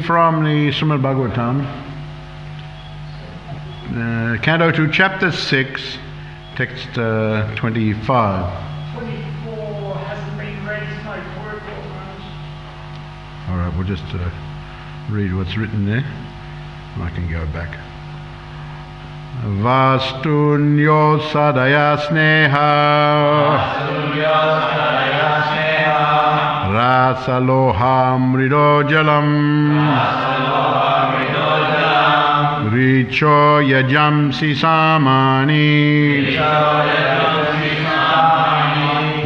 reading from the Srimad Bhagavatam, uh, Canto 2, Chapter 6, text uh, 25. 24 hasn't been read, it's no word. All right, we'll just uh, read what's written there. and I can go back. Vastunyo sadaya sneha Rasaloham jalam Richo yajamsi samani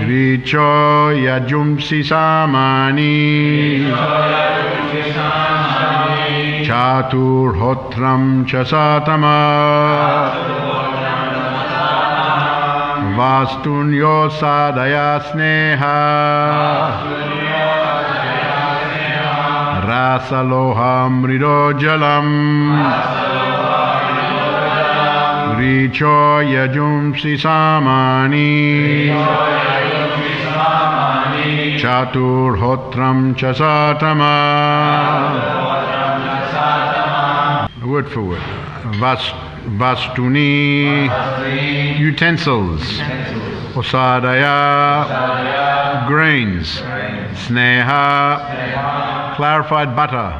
Richo yajumsi samani Chaturhotram chasatama Vastunyo sadaya sneha Rasaloham jalam Richo yajumsi samani Chaturhotram chasatama Word for word. Vas, vastuni, utensils. Osadaya, grains. Sneha, clarified butter.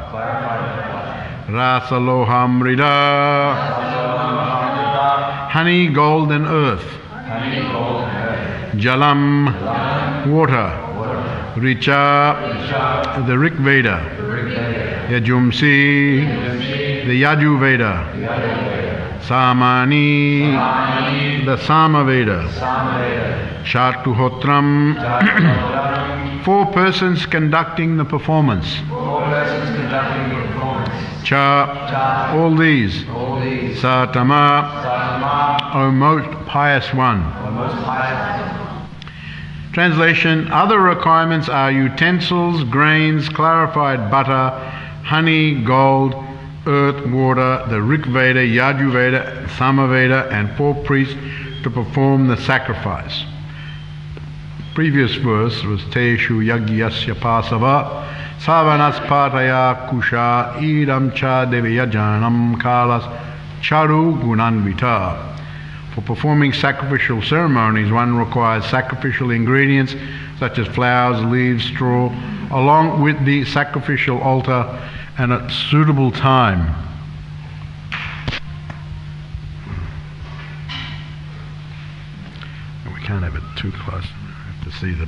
Rasalohamrida, honey, gold, and earth. Jalam, water. Richa, the Rig Veda. Yajumsi, the Yaju Veda. Samani, the Samaveda, Shatuhotram, four persons conducting the performance. Cha, all these. Satama, O most pious one. Translation Other requirements are utensils, grains, clarified butter, honey, gold, earth, water, the Rig Veda, Yaju Veda, Sama Veda, and four priests to perform the sacrifice. Previous verse was Teshu Yagyasya Pasava Savanas Savanaspataya Kusha Idam Cha Devayajanam Kalas Charu Gunanvita. For performing sacrificial ceremonies, one requires sacrificial ingredients such as flowers, leaves, straw, along with the sacrificial altar and at suitable time. We can't have it too close. We have to see the.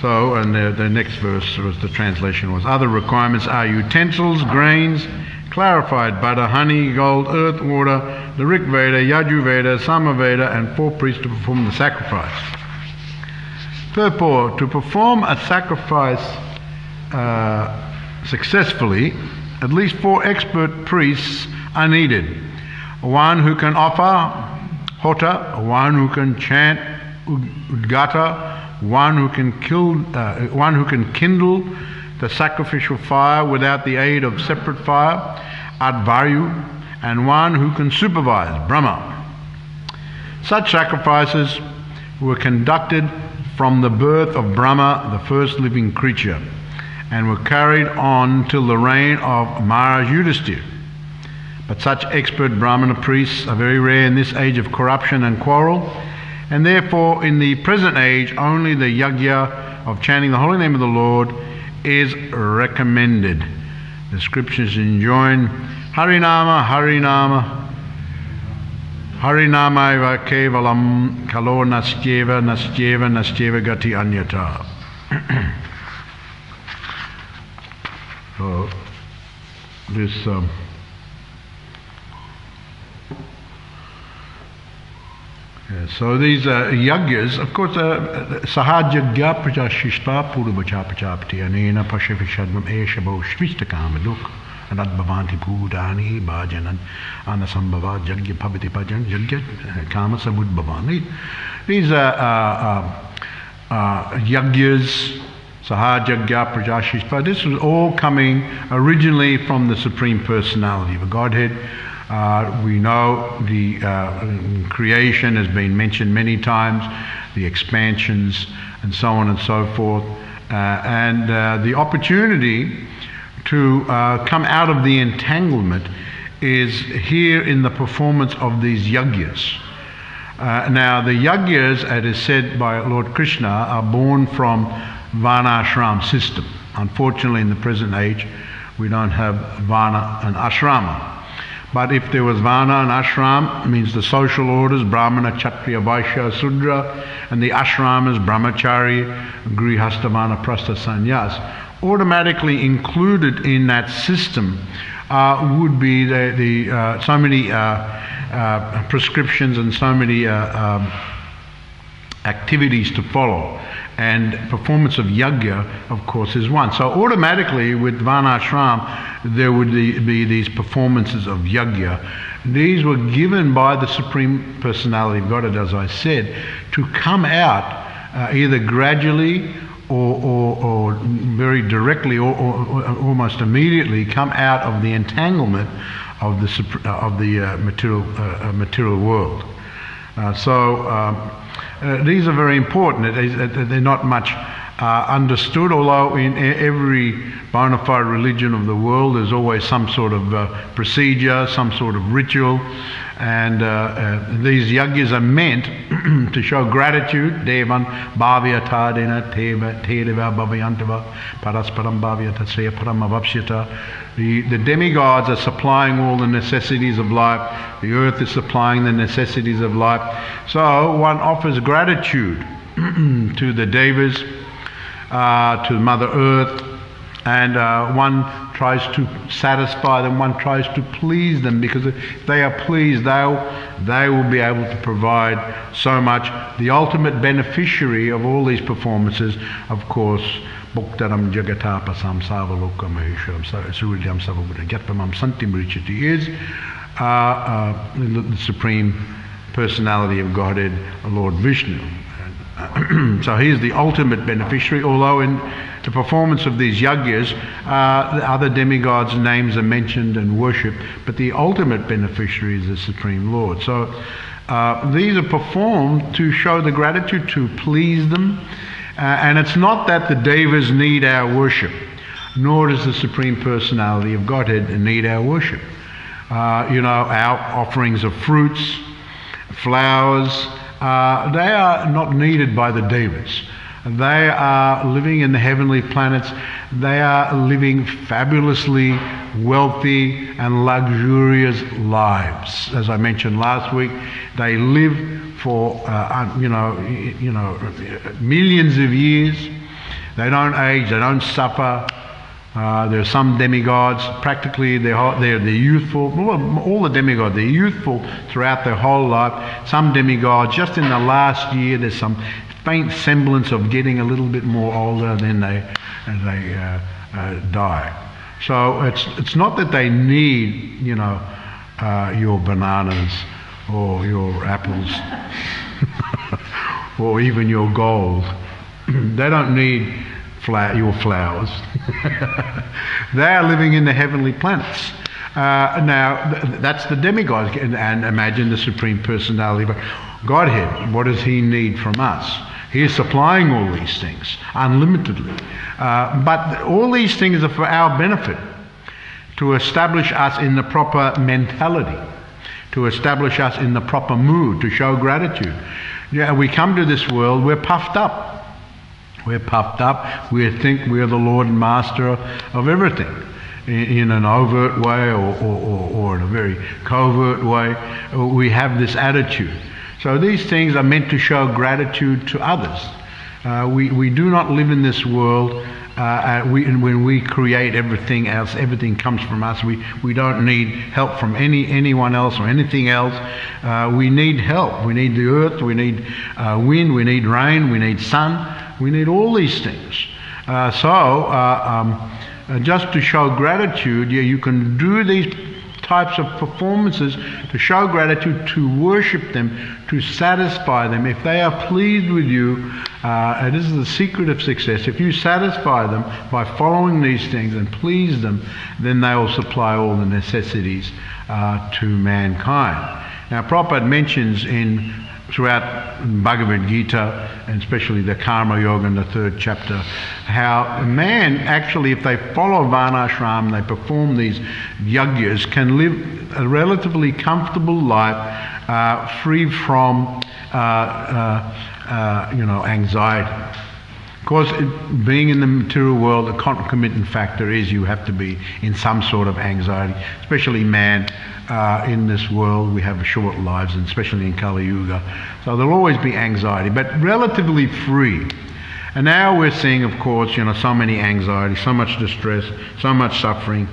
So, and the, the next verse was the translation was other requirements are utensils, grains, clarified butter, honey, gold, earth, water, the Rig Veda, Yaju Veda, Sama Veda, and four priests to perform the sacrifice. Purport to perform a sacrifice uh, successfully, at least four expert priests are needed. One who can offer hota, one who can chant udgata, one who can kill, uh, one who can kindle the sacrificial fire without the aid of separate fire, adhvaryu, and one who can supervise, Brahma. Such sacrifices were conducted from the birth of Brahma, the first living creature, and were carried on till the reign of Maharaj Yudhisthira. But such expert Brahmana priests are very rare in this age of corruption and quarrel, and therefore in the present age only the yagya of chanting the holy name of the Lord is recommended. The scriptures enjoin Harinama, Harinama, Harinamaiva kevalam kalo nastyeva, nastyeva, nastyeva gati anyata. so, this. Um, Yeah, so these uh, yagyas, of course, uh, sahajagya prajashishpa purvacha prajapati anena pashavishadvam eshabo shvistakameduk anadbhavanti bhudani bhajanan anasambhava jagya pavati bhajan jagya kama samudbhavani. These are uh, uh, uh, yagyas, sahajagya prajashishpa. This was all coming originally from the Supreme Personality of Godhead. Uh, we know the uh, creation has been mentioned many times, the expansions and so on and so forth. and uh, the opportunity to uh, come out of the entanglement is here in the performance of these yagyas. Uh, now, the yagyas, as is said by Lord Krishna, are born from Varnashram system. Unfortunately, in the present age, we don't have Varna and Ashrama. But if there was Varna and Ashram, means the social orders, Brahmana, Kshatriya, Vaishya, Sudra, and the Ashramas, Brahmachari, Grihastha, Prastha, Sannyas, automatically included in that system uh, would be the, the uh, so many uh, uh prescriptions and so many uh, um, activities to follow. And performance of yajna, of course, is one. So automatically with Varnashram, there would be these performances of yajna. These were given by the Supreme Personality of Godhead, as I said, to come out uh, either gradually or, or, or very directly or, or, almost immediately come out of the entanglement of the, of the uh, material, uh, uh material world. Uh, so um, uh, these are very important. They're not much uh, understood, although in every bona fide religion of the world there's always some sort of uh, procedure, some sort of ritual, and uh, uh, these yajnas are meant to show gratitude. Devan bhavyatadena teva tedeva bhavyantava parasparam bhavyata param The, the demigods are supplying all the necessities of life. The earth is supplying the necessities of life. So one offers gratitude to the devas, to Mother Earth, and uh, one tries to satisfy them, one tries to please them because if they are pleased, they'll, they will be able to provide so much. The ultimate beneficiary of all these performances, of course, Bhuktaram Jagatapasam Savalokam Maheshwaram Suryam Savabuddha Gyatpamam Santimrichiti is uh, uh, the Supreme Personality of Godhead, Lord Vishnu. so he is the ultimate beneficiary, although in the performance of these yajnas, uh, the other demigods' names are mentioned and worshipped, but the ultimate beneficiary is the Supreme Lord. So uh, these are performed to show the gratitude, to please them. Uh, and it's not that the devas need our worship, nor does the Supreme Personality of Godhead need our worship. Uh, you know, our offerings of fruits, flowers, uh, they are not needed by the devas. They are living in the heavenly planets. They are living fabulously wealthy and luxurious lives. As I mentioned last week, they live for uh, you know you know millions of years. They don't age. They don't suffer. Uh, there are some demigods, practically they're, they're, they're youthful. All the demigods, they're youthful throughout their whole life. Some demigods, just in the last year, there's some faint semblance of getting a little bit more older, then they, they uh, uh, die. So it's, it's not that they need, you know, uh, your bananas or your apples or even your gold. they don't need your flowers. they are living in the heavenly planets. Uh, now, th- that's the demigod, and, and imagine the supreme personality. But Godhead, what does he need from us? He is supplying all these things unlimitedly. Uh, but all these things are for our benefit to establish us in the proper mentality, to establish us in the proper mood, to show gratitude. Yeah, we come to this world, we're puffed up. We're puffed up. We think we're the Lord and Master of everything in an overt way or, or, or, in a very covert way. We have this attitude. So these things are meant to show gratitude to others. Uh, we, we do not live in this world. Uh, we, and when we create everything else, everything comes from us. We, we don't need help from any, anyone else or anything else. Uh, we need help. We need the earth, we need uh, wind, we need rain, we need sun, we need all these things. Uh, so, uh, um, just to show gratitude, yeah, you can do these types of performances to show gratitude, to worship them, to satisfy them. If they are pleased with you, uh, this is the secret of success. If you satisfy them by following these things and please them, then they will supply all the necessities uh, to mankind. Now, Prabhupada mentions in throughout Bhagavad Gita, and especially the Karma Yoga in the third chapter, how man actually, if they follow Varnashram, they perform these yajnas, can live a relatively comfortable life, uh, free from, uh, uh, uh you know, anxiety. Of course, it, being in the material world, the concomitant factor is you have to be in some sort of anxiety, especially man. Uh, in this world, we have short lives, and especially in Kali Yuga. So there'll always be anxiety, but relatively free. And now we're seeing, of course, you know, so many anxiety, so much distress, so much suffering.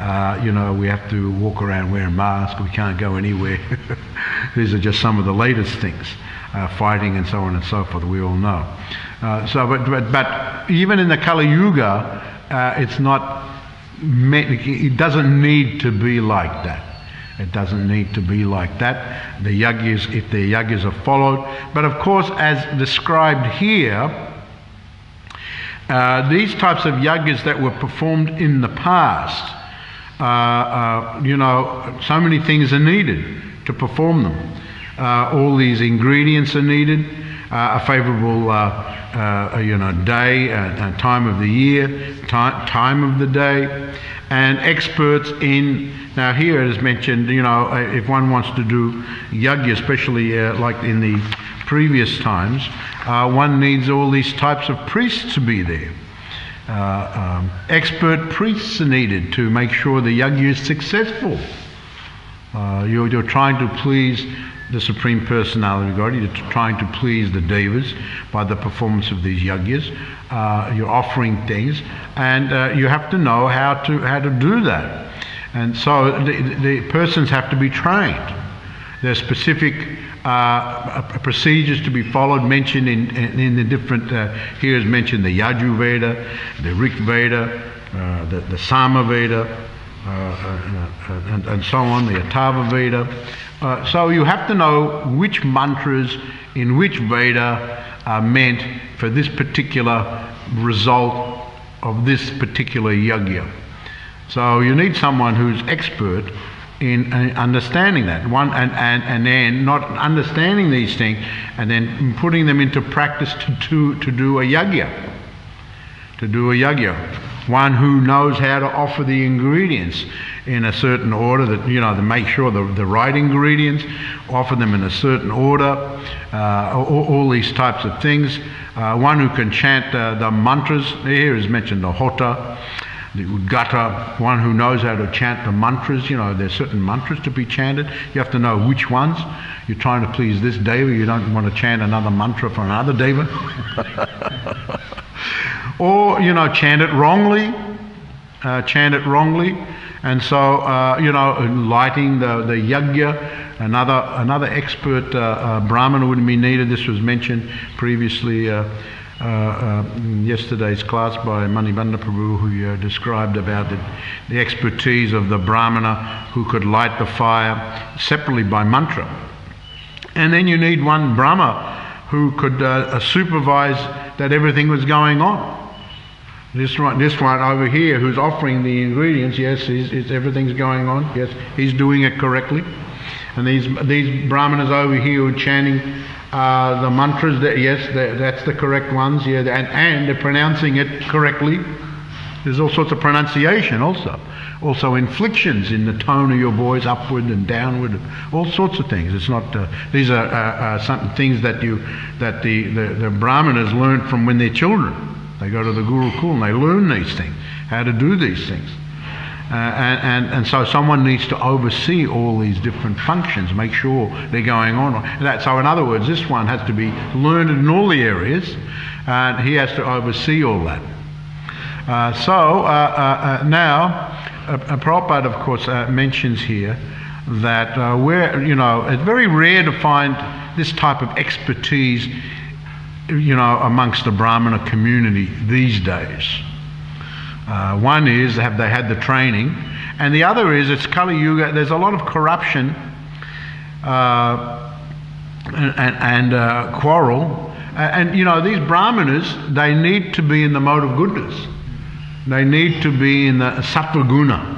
Uh, you know, we have to walk around wearing masks. We can't go anywhere. These are just some of the latest things, uh, fighting and so on and so forth. We all know. Uh, so, but, but, but, even in the Kali Yuga, uh, it's not, it doesn't need to be like that. It doesn't need to be like that. The yajnas, if the yajnas are followed. But of course, as described here, uh, these types of yajnas that were performed in the past, uh, uh, you know, so many things are needed to perform them. Uh, all these ingredients are needed. Uh, a favourable uh, you know, day, time of the year, time, time of the day, and experts in. Now, here it is mentioned, you know, uh, if one wants to do yajna, especially uh, like in the previous times, uh, one needs all these types of priests to be there. Uh, um, expert priests are needed to make sure the yajna is successful. You're, you're trying to please the Supreme Personality of God. You're trying to please the Devas by the performance of these yajnas. Uh, you're offering things, and uh, you have to know how to how to do that. And so the, the persons have to be trained. There are specific uh, procedures to be followed, mentioned in, in, in the different, uh, here is mentioned the Yajur Veda, the Rig Veda, uh, the, the Sama Veda, Uh, uh, and, and, so on, the Atharva Veda. Uh, so you have to know which mantras in which Veda are meant for this particular result of this particular yajna. So you need someone who's expert in understanding that one and, and, and then not understanding these things and then putting them into practice to, to, to do a yajna to do a yajna one who knows how to offer the ingredients in a certain order that you know to make sure the, the right ingredients offer them in a certain order uh, all, all, these types of things. Uh, one who can chant uh, the mantras here is mentioned the hota the udgata one who knows how to chant the mantras you know there's certain mantras to be chanted. You have to know which ones. You're trying to please this deva you don't want to chant another mantra for another deva or you know chant it wrongly, uh, chant it wrongly, and so uh, you know lighting the the yajna. Another another expert uh, uh brahmana would be needed. This was mentioned previously. Uh, uh, in yesterday's class by Manibandha Prabhu, who described about the, the expertise of the brahmana who could light the fire separately by mantra. And then you need one Brahma who could uh, supervise that everything was going on. This one, this one over here, who's offering the ingredients, yes, he's, he's, everything's going on. Yes, he's doing it correctly. And these these brahmanas over here who are chanting uh, the mantras, that, yes, that, that's the correct ones. Yeah, and, and they're pronouncing it correctly. There's all sorts of pronunciation also. Also inflections in the tone of your voice, upward and downward, all sorts of things. It's not. Uh, these are uh, uh some things that you that the, the, the brahmanas learned from when they're children. They go to the Gurukul and they learn these things, how to do these things. Uh, and, and, and so someone needs to oversee all these different functions, make sure they're going on. That, so in other words, this one has to be learned in all the areas, and he has to oversee all that. Uh, so uh, uh, uh now, uh, Prabhupada, of course, mentions here that uh, where, you know, it's very rare to find this type of expertise you know, amongst the Brahmana community these days. Uh, one is have they had the training, and the other is it's Kali Yuga. There's a lot of corruption uh, and, and uh, quarrel, and you know these Brahmanas they need to be in the mode of goodness. They need to be in the sattva guna.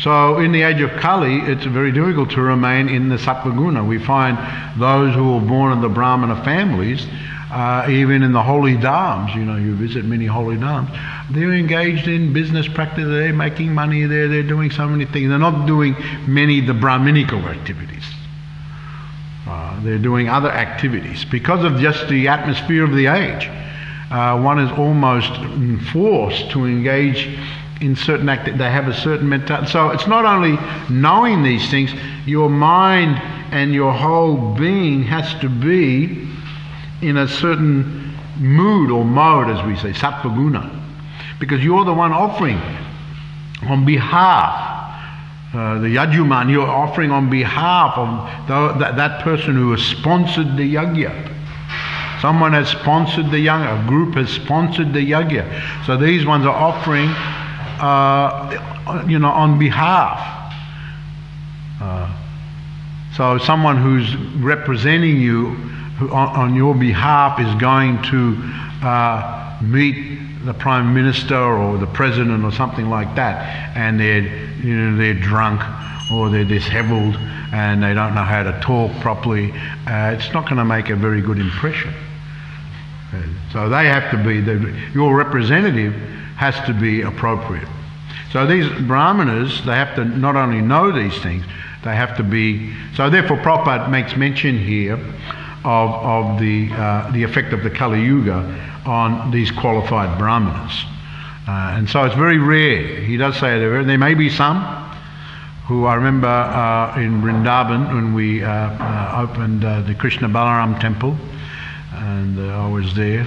So in the age of Kali, it's very difficult to remain in the Sattva We find those who were born in the Brahmana families, uh, even in the holy dhams, you know, you visit many holy dhams, they're engaged in business practice, they're making money there, they're doing so many things. They're not doing many the Brahminical activities. Uh, they're doing other activities because of just the atmosphere of the age. Uh, one is almost forced to engage in certain act they have a certain mentality. So it's not only knowing these things your mind and your whole being has to be in a certain mood or mode as we say sattva because you're the one offering on behalf uh, the yajuman you're offering on behalf of the, that, that person who has sponsored the yajna. Someone has sponsored the yajna a group has sponsored the yajna. So these ones are offering uh, you know, on behalf. Uh, so someone who's representing you on, on, your behalf is going to uh, meet the prime minister or the president or something like that, and they're you know they're drunk or they're disheveled and they don't know how to talk properly. Uh, it's not going to make a very good impression. So they have to be the, your representative has to be appropriate. So these brahmanas, they have to not only know these things, they have to be. So therefore, Prabhupada makes mention here of, of the, uh, the effect of the Kali Yuga on these qualified brahmanas. Uh, and so it's very rare. He does say there, may be some who I remember uh, in Vrindavan when we uh, uh, opened uh, the Krishna Balaram temple, and I was there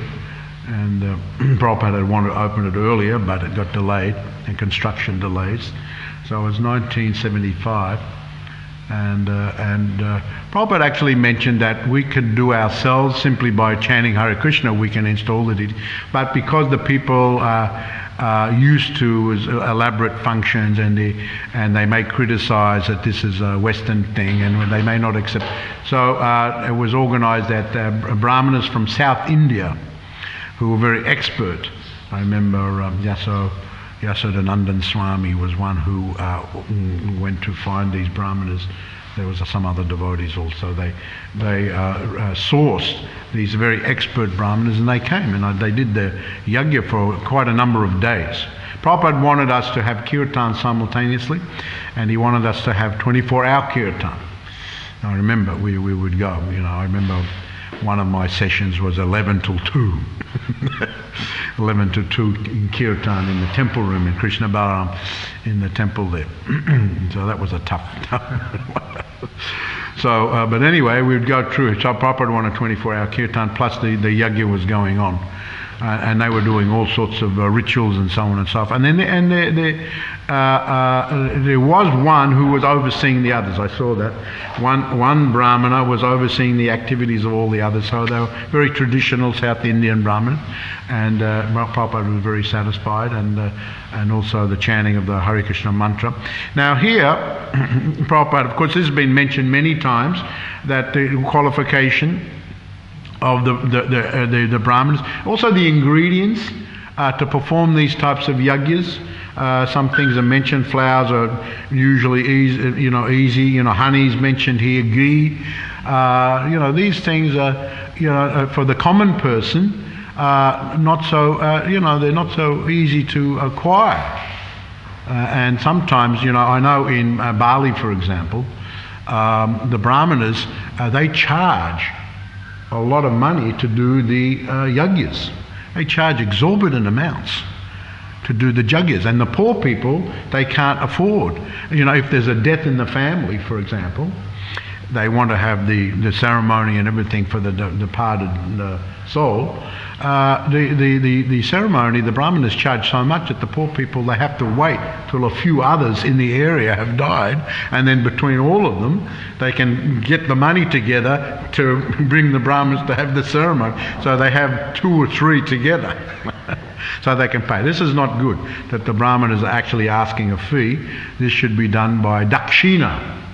and uh, Prabhupada had wanted to open it earlier, but it got delayed and construction delays. So it was 1975. And, uh, and uh, Prabhupada actually mentioned that we could do ourselves simply by chanting Hare Krishna, we can install it. But because the people are uh, used to elaborate functions and they, and they may criticize that this is a Western thing and they may not accept. So uh, it was organized that uh, Brahmanas from South India who were very expert. I remember um, Yaso, Yasodanandan Swami was one who uh, went to find these brahmanas. There was some other devotees also. They, they uh, uh, sourced these very expert brahmanas and they came and uh, they did the yajna for quite a number of days. Prabhupada wanted us to have kirtan simultaneously and he wanted us to have 24 hour kirtan. I remember we, we would go, you know, I remember one of my sessions was 11 till 2. 11 to 2 in Kirtan in the temple room in Krishna Balaram in the temple there. so that was a tough, tough So, uh, but anyway, we'd go through it. So Prabhupada wanted 24 hour Kirtan plus the, the yajna was going on. Uh, and they were doing all sorts of uh, rituals and so on and so forth. And then, and uh, there was one who was overseeing the others. I saw that one one brahmana was overseeing the activities of all the others. So they were very traditional South Indian brahmin, and uh, Prabhupada was very satisfied, and and also the chanting of the Hare Krishna mantra. Now here, Prabhupada, of course, this has been mentioned many times that the qualification of the, the, the, uh, the, the Brahmins. Also, the ingredients uh, to perform these types of yajnas. Uh, some things are mentioned. Flowers are usually easy, you know, easy. You know, honey is mentioned here. Ghee. Uh, you know, these things are, you know, uh, for the common person, uh, not so, you know, they're not so easy to acquire. and sometimes, you know, I know in Bali, for example, um, the Brahmanas, they charge a lot of money to do the uh, yajnas. They charge exorbitant amounts to do the yajnas. And the poor people, they can't afford. You know, if there's a death in the family, for example, they want to have the, the ceremony and everything for the departed uh, soul. Uh, the, the, the, the ceremony, the brahmanas charge so much that the poor people, they have to wait till a few others in the area have died, and then between all of them, they can get the money together to bring the brahmanas to have the ceremony. So they have two or three together. so they can pay. This is not good that the brahmanas is actually asking a fee. This should be done by dakshina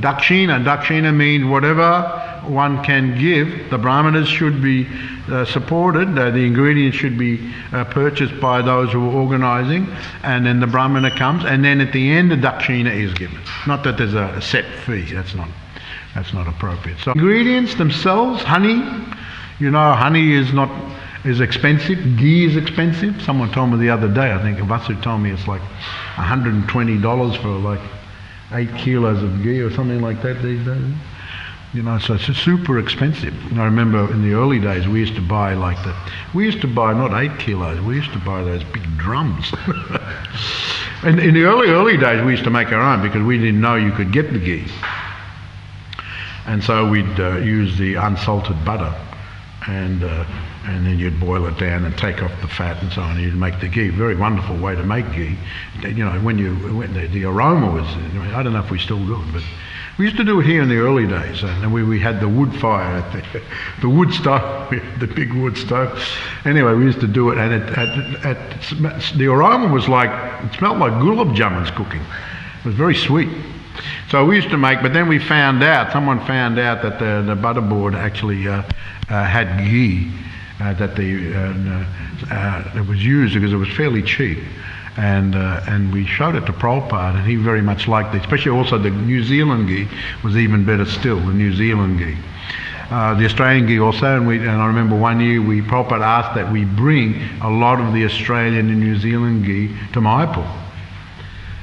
Dakshina. Dakshina means whatever one can give. The brahmanas should be uh, supported. Uh, the ingredients should be uh, purchased by those who are organising, and then the brahmana comes, and then at the end the dakshina is given. Not that there's a set fee. That's not that's not appropriate. So ingredients themselves, honey. You know, honey is not is expensive. Ghee is expensive. Someone told me the other day. I think a Vasu told me it's like $120 for like eight kilos of ghee or something like that these days. You know, so it's super expensive. And I remember in the early days we used to buy like the, we used to buy not eight kilos, we used to buy those big drums. and in the early, early days we used to make our own because we didn't know you could get the ghee. And so we'd uh, use the unsalted butter and uh, and then you'd boil it down and take off the fat and so on. You'd make the ghee. Very wonderful way to make ghee. You know, when you the, the aroma was. I don't know if we still do it, but we used to do it here in the early days. And we, we had the wood fire, the, the wood stove, the big wood stove. Anyway, we used to do it, and it, the aroma was like it smelled like gulab jamuns cooking. It was very sweet. So we used to make, but then we found out, someone found out that the, the butter board actually uh, uh, had ghee that they, uh, uh, it was used because it was fairly cheap. And, uh, and we showed it to Prabhupada, and he very much liked it. Especially also the New Zealand ghee was even better still, the New Zealand ghee. Uh, the Australian ghee also, and, we, and I remember one year we Prabhupada asked that we bring a lot of the Australian and New Zealand ghee to Mayapur.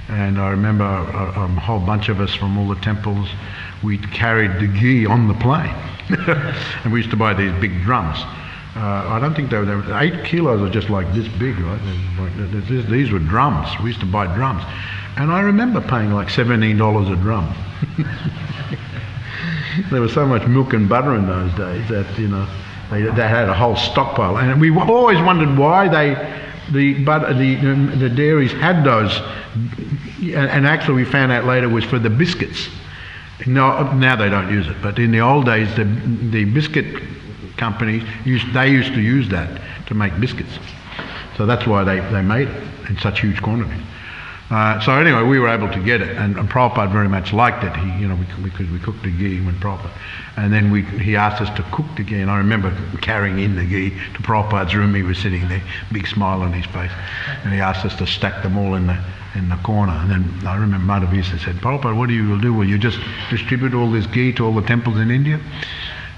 And I remember a, a, whole bunch of us from all the temples, we carried the ghee on the plane. and we used to buy these big drums. Uh, I don't think they were, they were, eight kilos are just like this big, right? Like, this, these were drums. We used to buy drums, and I remember paying like seventeen dollars a drum. there was so much milk and butter in those days that you know they, they had a whole stockpile, and we always wondered why they the butter the the dairies had those, and actually we found out later was for the biscuits. No, now they don't use it, but in the old days the the biscuit companies used, they used to use that to make biscuits. So that's why they, they made it in such huge quantities. Uh, so anyway, we were able to get it, and, and Prabhupada very much liked it. He, you know, because we, we cooked the ghee when Prabhupada, and then we, he asked us to cook the ghee, and I remember carrying in the ghee to Prabhupada's room. He was sitting there, big smile on his face, and he asked us to stack them all in the in the corner. And then I remember Madhudvisa said, Prabhupada, what do you will do? Will you just distribute all this ghee to all the temples in India?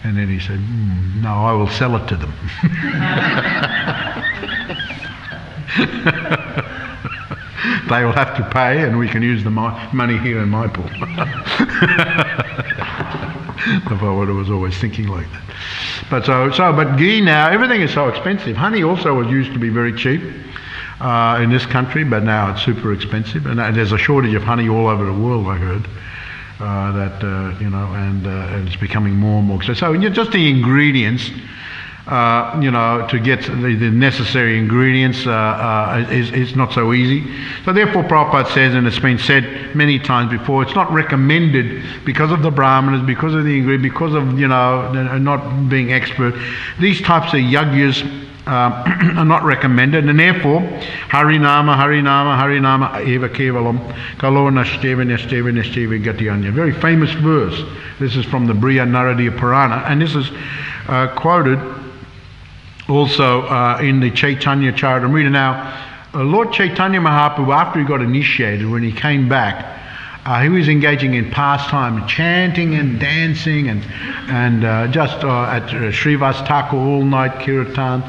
And then he said, mm, No, I will sell it to them. they will have to pay, and we can use the money here in my pool. Prabhupada was always thinking like that. But so, so, but ghee now, everything is so expensive. Honey also was used to be very cheap uh, in this country, but now it's super expensive, and there's a shortage of honey all over the world. I heard. Uh, that uh, you know, and, uh, and, it's becoming more and more. So, so just the ingredients, uh, you know, to get the, the necessary ingredients uh, uh, is, is not so easy. So therefore, Prabhupada says, and it's been said many times before, it's not recommended because of the brahmanas, because of the ingredients, because of you know not being expert. These types of yagyas uh, are not recommended, and therefore, Harinama, Harinama, Harinama, Eva Kevalam, Kalo Nashteva, Nashteva, Nashteva Gatyanya. Very famous verse. This is from the Brihan Naradiya Purana, and this is uh, quoted also uh, in the Chaitanya Charitamrita. Now, uh, Lord Chaitanya Mahaprabhu, after he got initiated, when he came back, uh, he was engaging in pastime, chanting and dancing, and and uh, just uh, at uh, Srivas Thakur all night kirtan,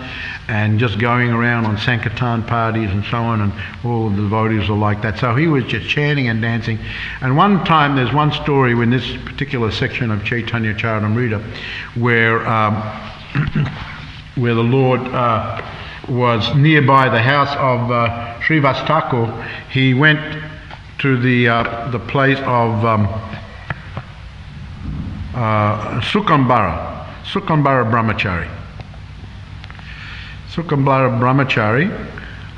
and just going around on Sankirtan parties and so on, and all the devotees were like that. So he was just chanting and dancing. And one time, there's one story in this particular section of Chaitanya Charitamrita where um, where the Lord. Uh, was nearby the house of uh, Srivas Thakur, he went to the, uh, the place of um, uh, Suklambara, Suklambara Brahmachari. Suklambara Brahmachari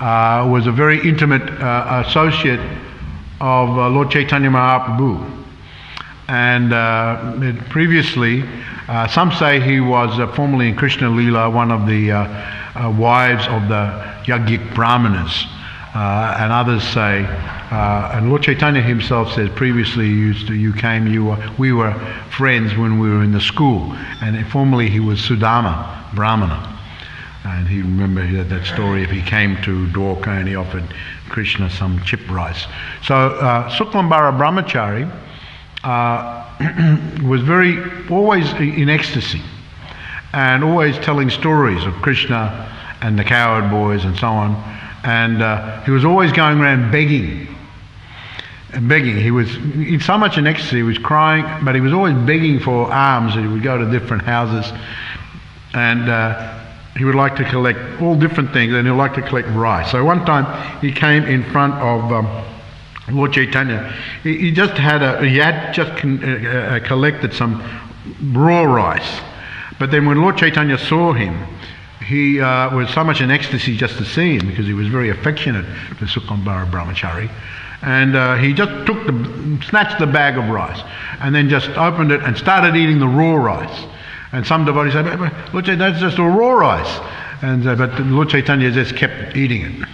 uh, was a very intimate uh, associate of uh, Lord Chaitanya Mahaprabhu. And uh, previously, some say he was formerly in Krishna Lila, one of the wives of the Yagik Brahmanas. Uh, and others say, uh, and Lord Chaitanya himself says previously you, used to, you came, you were, we were friends when we were in the school, and formerly he was Sudama, Brahmana. And he remember that, that story if he came to Dwarka and he offered Krishna some chip rice. So uh, Suklambara Brahmachari uh, was very always in ecstasy and always telling stories of Krishna and the cowherd boys and so on. And uh, he was always going around begging. And begging. He was in so much in ecstasy, he was crying, but he was always begging for alms. He would go to different houses and uh, he would like to collect all different things and he'd like to collect rice. So one time he came in front of um, Lord Chaitanya. He, he, just had a, he had just con, uh, uh, collected some raw rice. But then when Lord Chaitanya saw him, he uh, was so much in ecstasy just to see him because he was very affectionate to Suklambara Brahmachari. And uh, he just took the, snatched the bag of rice and then just opened it and started eating the raw rice. And some devotees said, Chaitanya, that's just a raw rice. And, uh, but Lord Chaitanya just kept eating it.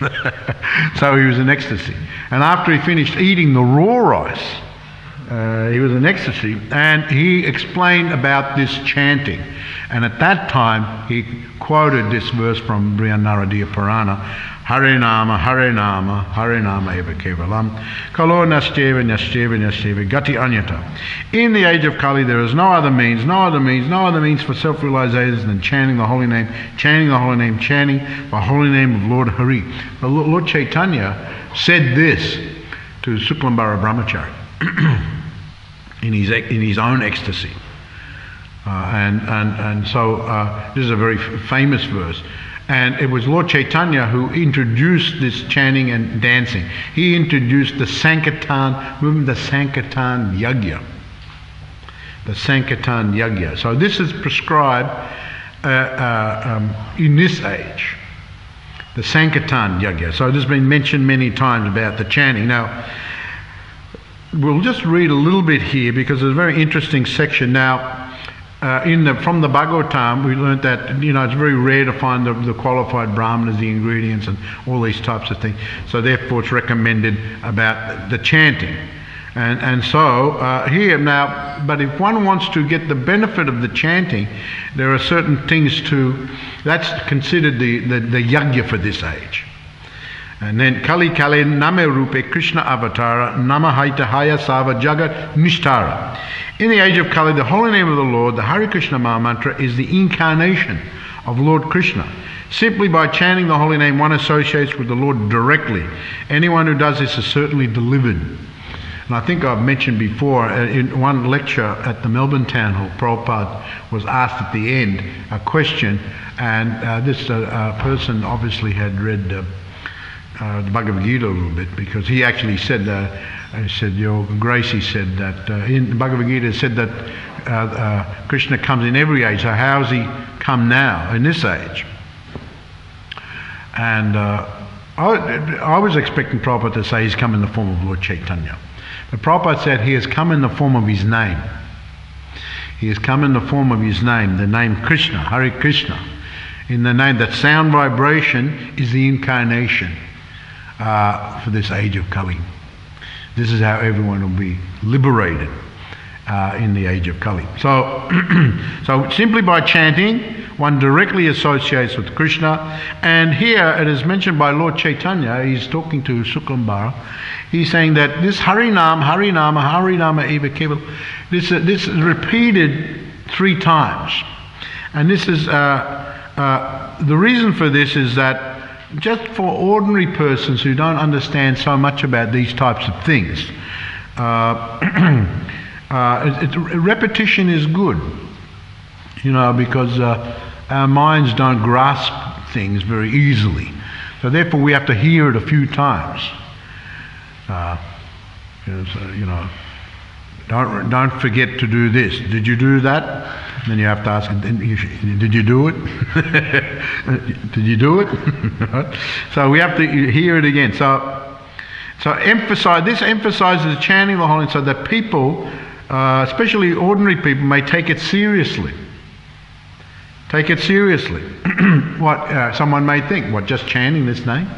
so he was in ecstasy. And after he finished eating the raw rice, uh, he was in ecstasy, and he explained about this chanting. And at that time, he quoted this verse from Brihadaranyaka Purana Hare Nama, Hare Nama, Hare Nama eva kevalam, kalo nastyeva, nastyeva, nastyeva, gati anyata. In the age of Kali, there is no other means, no other means, no other means for self realization than chanting the holy name, chanting the holy name, chanting the holy name of Lord Hari. The Lord Chaitanya said this to Suklambara Brahmachari in, his, in his own ecstasy. Uh, and, and, and so uh, this is a very famous verse. And it was Lord Chaitanya who introduced this chanting and dancing. He introduced the Sankirtan movement, the Sankirtan Yagya. The Sankirtan Yagya. So this is prescribed uh, uh, um, in this age. The Sankirtan Yagya. So this has been mentioned many times about the chanting. Now, we'll just read a little bit here because it's a very interesting section. Now, uh, in the, from the Bhagavatam, we learned that you know it's very rare to find the, the, qualified brahmanas, the ingredients, and all these types of things. So therefore, it's recommended about the chanting. And, and so uh, here now, but if one wants to get the benefit of the chanting, there are certain things to. That's considered the, the, the yajna for this age. And then Kali Kali Name Rupe Krishna Avatara Namahaita Haya Sarva Jagat Nishtara. In the age of Kali, the holy name of the Lord, the Hare Krishna Maha Mantra, is the incarnation of Lord Krishna. Simply by chanting the holy name, one associates with the Lord directly. Anyone who does this is certainly delivered. And I think I've mentioned before uh, in one lecture at the Melbourne Town Hall, Prabhupada was asked at the end a question, and uh, this uh, uh, person obviously had read uh, uh, the Bhagavad Gita a little bit because he actually said, uh, I said, Your Grace, he said that uh, in the Bhagavad Gita said that uh, uh, Krishna comes in every age. So how has he come now in this age? And uh, I, I, was expecting Prabhupada to say he's come in the form of Lord Chaitanya. But Prabhupada said he has come in the form of his name. He has come in the form of his name, the name Krishna, Hare Krishna. In the name, that sound vibration is the incarnation uh, for this age of Kali. This is how everyone will be liberated uh, in the age of Kali. So, so simply by chanting, one directly associates with Krishna. And here it is mentioned by Lord Chaitanya, he's talking to Suklambara. He's saying that this Harinam, Harinama, Harinama Eva Keval, this, uh, this is repeated three times. And this is, uh, uh, the reason for this is that just for ordinary persons who don't understand so much about these types of things, uh, uh, it, it, repetition is good, you know, because uh, our minds don't grasp things very easily. So therefore, we have to hear it a few times. Uh, you know, you know don't, don't forget to do this. Did you do that? Then you have to ask, did you do it? did you do it? so we have to hear it again. So, so emphasize this emphasizes chanting the holy so that people, uh, especially ordinary people, may take it seriously. Take it seriously. what uh, someone may think, what just chanting this name?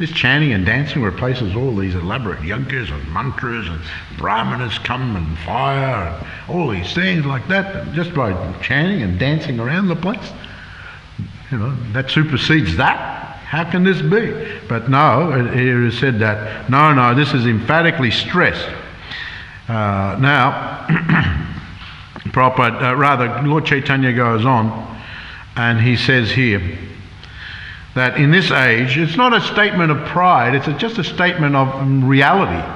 This chanting and dancing replaces all these elaborate yagnas and mantras and brahmanas come and fire and all these things like that just by chanting and dancing around the place. You know, that supersedes that. How can this be? But no, it is said that no, no, this is emphatically stressed. Uh, now, proper, uh, rather, Lord Chaitanya goes on and he says here, that in this age, it's not a statement of pride, it's just a statement of reality.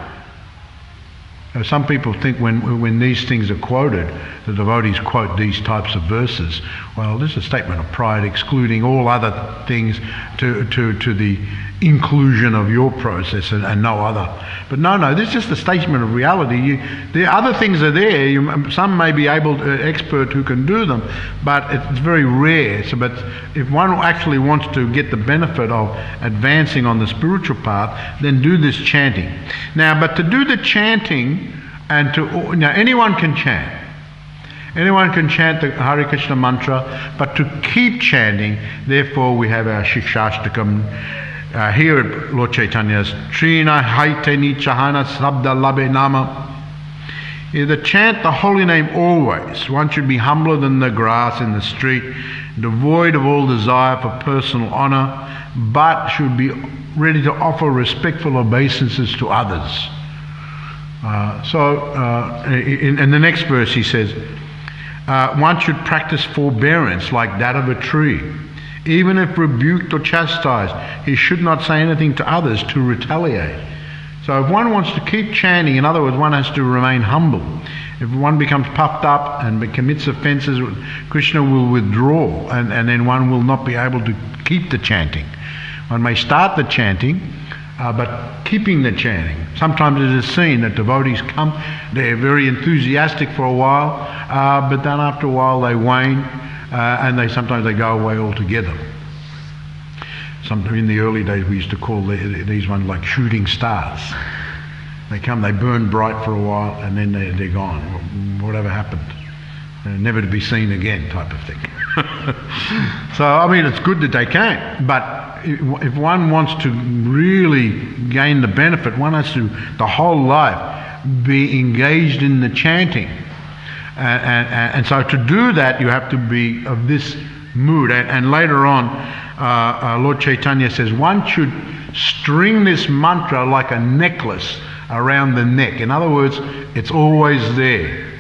Some people think when, when these things are quoted, the devotees quote these types of verses. Well, this is a statement of pride, excluding all other things to, to, to the inclusion of your process and, and, no other. But no, no, this is just a statement of reality. You, the other things are there. You, some may be able, to, uh, expert who can do them, but it's very rare. So, but if one actually wants to get the benefit of advancing on the spiritual path, then do this chanting. Now, but to do the chanting and to now anyone can chant. Anyone can chant the Hare Krishna mantra, but to keep chanting, therefore we have our Shikshashtakam uh, here Lord Chaitanya's Trina Haiteni Chahana Sada Labe Nama. The chant the holy name always. One should be humbler than the grass in the street, devoid of all desire for personal honor, but should be ready to offer respectful obeisances to others. Uh, so, uh, in, in, the next verse, he says, uh, one should practice forbearance like that of a tree even if rebuked or chastised, he should not say anything to others to retaliate. So if one wants to keep chanting, in other words, one has to remain humble. If one becomes puffed up and commits offences, Krishna will withdraw and, and then one will not be able to keep the chanting. One may start the chanting, uh, but keeping the chanting. Sometimes it is seen that devotees come, they're very enthusiastic for a while, uh, but then after a while they wane Uh, and they sometimes they go away altogether. Sometimes in the early days we used to call the, these ones like shooting stars. They come, they burn bright for a while, and then they're, they're gone. Whatever happened, they're never to be seen again, type of thing. so I mean, it's good that they came, but if one wants to really gain the benefit, one has to the whole life be engaged in the chanting and, and, and, so to do that, you have to be of this mood. And, and later on, uh, uh, Lord Chaitanya says one should string this mantra like a necklace around the neck. In other words, it's always there.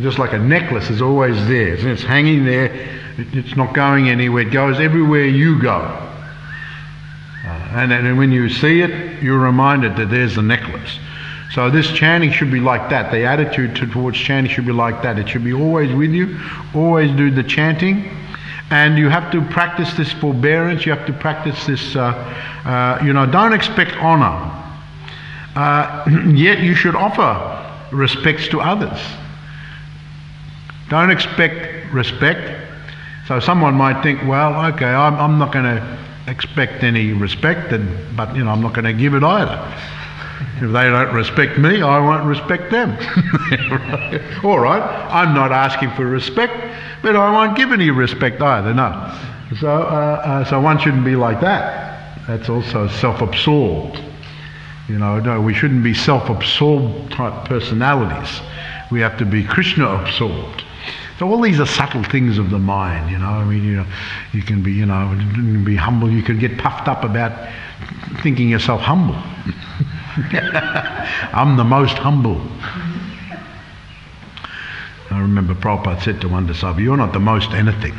Just like a necklace is always there. It's hanging there, it's not going anywhere, it goes everywhere you go. Uh, and, and when you see it, you're reminded that there's the necklace. So this chanting should be like that. The attitude towards chanting should be like that. It should be always with you. Always do the chanting. And you have to practice this forbearance. You have to practice this, uh, uh, you know, don't expect honor. Uh, yet you should offer respects to others. Don't expect respect. So someone might think, well, okay, I'm, I'm not going to expect any respect, and, but, you know, I'm not going to give it either. If they don't respect me, I won't respect them. All right, I'm not asking for respect, but I won't give any respect either. No. So, uh, uh, so one shouldn't be like that. That's also self-absorbed. You know, no, we shouldn't be self-absorbed type personalities. We have to be Krishna-absorbed. So all these are subtle things of the mind, you know. I mean, you know, you can be, you know, be humble. You can get puffed up about thinking yourself humble. I'm the most humble. I remember Prabhupada said to one disciple, You're not the most anything.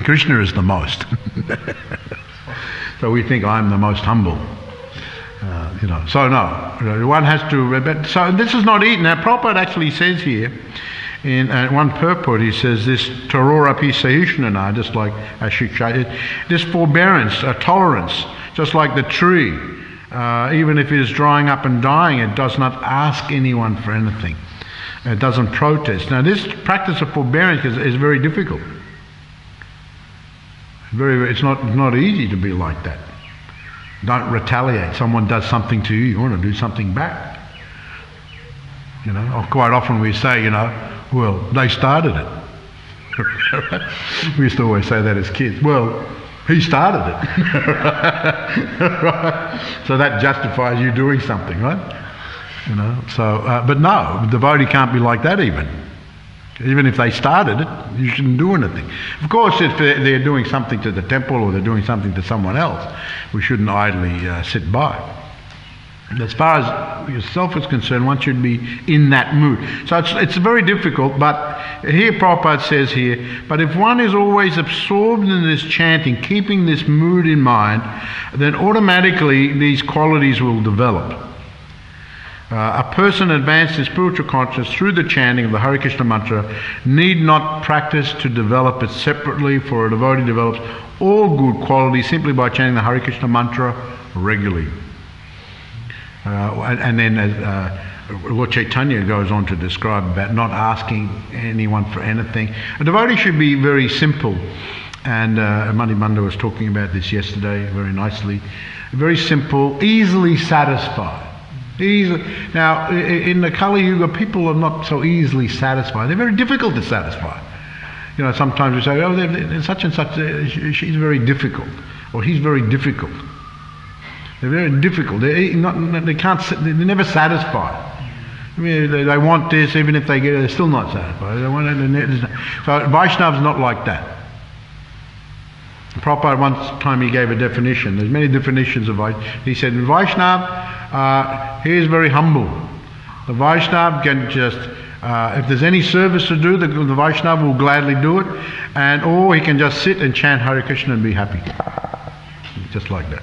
Krishna is the most. so we think I'm the most humble. Uh, you know, so no, one has to. So this is not eaten. Now, Prabhupada actually says here, in uh, one purport, he says this Tarorapi Sahishnuna, just like Ashiksha, this forbearance, a tolerance, just like the tree uh, even if it is drying up and dying, it does not ask anyone for anything. It doesn't protest. Now, this practice of forbearance is, is very difficult. Very, it's not, not easy to be like that. Don't retaliate. Someone does something to you, you want to do something back. You know, quite often we say, you know, well, they started it. we used to always say that as kids. Well, He started it. so that justifies you doing something, right? You know. So, uh, but no, the devotee can't be like that even. Even if they started it, you shouldn't do anything. Of course, if they're, they're doing something to the temple or they're doing something to someone else, we shouldn't idly uh, sit by. As far as yourself is concerned, one should be in that mood. So it's, it's very difficult, but here Prabhupada says here, but if one is always absorbed in this chanting, keeping this mood in mind, then automatically these qualities will develop. Uh, a person advanced in spiritual consciousness through the chanting of the Hare Krishna mantra need not practice to develop it separately, for a devotee develops all good qualities simply by chanting the Hare Krishna mantra regularly. Uh, and, then uh, Lord Chaitanya goes on to describe about not asking anyone for anything. A devotee should be very simple. And uh, Manda was talking about this yesterday very nicely. Very simple, easily satisfied. Now, in the Kali Yuga, people are not so easily satisfied. They're very difficult to satisfy. You know, sometimes we say, oh, they're, they're such and such, uh, she's very difficult, or he's very difficult. They're very difficult. They're not, they can't, they're never satisfied. I mean, they, they, want this, even if they get it, they're still not satisfied. They want it, so Vaishnava's not like that. Prabhupada once time he gave a definition. There's many definitions of Vaishnava. He said, Vaishnava, uh, he is very humble. The Vaishnava can just, uh, if there's any service to do, the, the Vaishnava will gladly do it. And or he can just sit and chant Hare Krishna and be happy. Just like that.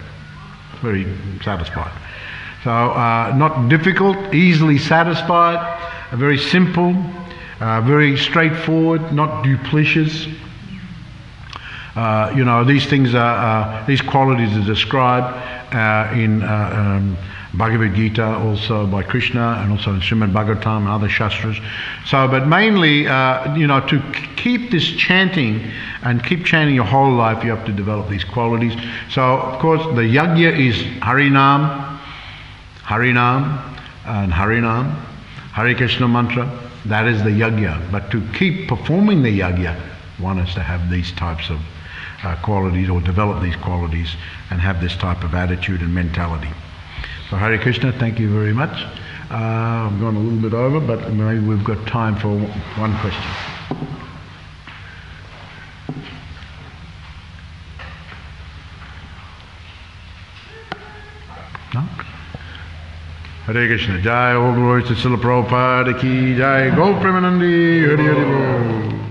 Very satisfied. So uh, not difficult, easily satisfied, very simple, uh, very straightforward, not duplicitous. Uh, you know, these things are, uh, these qualities are described uh, in uh, um, Bhagavad Gita, also by Krishna, and also in Srimad Bhagavatam and other Shastras. So, but mainly, uh, you know, to keep this chanting and keep chanting your whole life, you have to develop these qualities. So, of course, the yajna is Harinam, Harinam, and Harinam, Hare Krishna mantra. That is the yajna. But to keep performing the yajna, one has to have these types of uh, qualities or develop these qualities and have this type of attitude and mentality. So Hare Krishna, thank you very much. Uh, I'm going a little bit over, but maybe we've got time for one question. No? Hare Krishna. Jai, all glory to Srila Prabhupada ki. Jai, Go Premanandi. Hare Hare